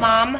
Mom,